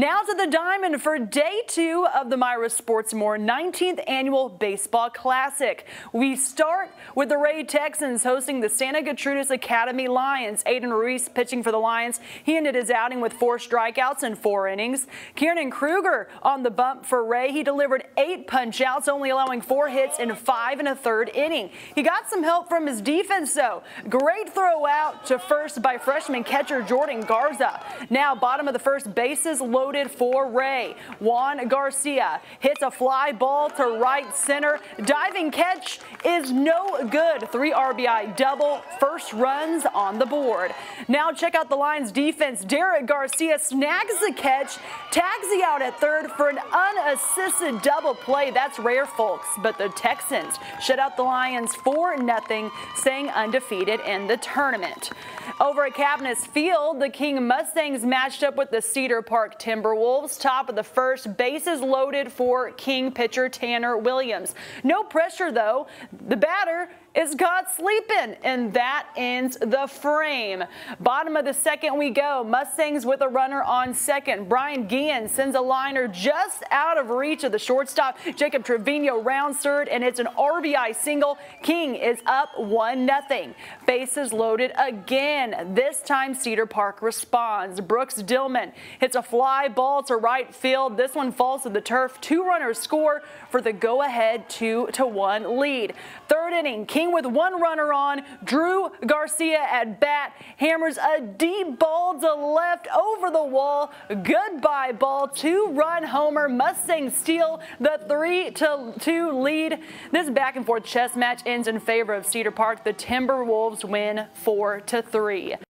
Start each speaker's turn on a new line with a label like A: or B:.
A: Now to the diamond for day two of the Mira Sportsmore 19th Annual Baseball Classic. We start with the Ray Texans hosting the Santa Gertrudis Academy Lions. Aiden Ruiz pitching for the Lions. He ended his outing with four strikeouts in four innings. Kieran Kruger on the bump for Ray. He delivered eight punch-outs, only allowing four hits in five and a third inning. He got some help from his defense, though. Great throw out to first by freshman catcher Jordan Garza. Now bottom of the first bases, loaded for Ray. Juan Garcia hits a fly ball to right center. Diving catch is no good. Three RBI double. First runs on the board. Now check out the Lions defense. Derek Garcia snags the catch, tags the out at third for an unassisted double play. That's rare, folks. But the Texans shut out the Lions 4 0, staying undefeated in the tournament. Over at Cabaniss Field, the King Mustangs matched up with the Cedar Park Timberwolves. Top of the first, bases loaded for King pitcher Tanner Williams. No pressure, though. The batter is caught sleeping, and that ends the frame. Bottom of the second we go. Mustangs with a runner on second. Brian Guillen sends a liner just out of reach of the shortstop. Jacob Trevino rounds third, and it's an RBI single. King is up 1 0. Bases loaded again. This time Cedar Park responds. Brooks Dillman hits a fly ball to right field. This one falls to the turf. Two runners score for the go-ahead 2 to 1 lead. Third inning, King with one runner on. Drew Garcia at bat hammers a deep ball to left over the wall. Goodbye ball. Two-run homer. Mustang steal the 3 to 2 lead. This back and forth chess match ends in favor of Cedar Park. The Timberwolves win 4 to 3.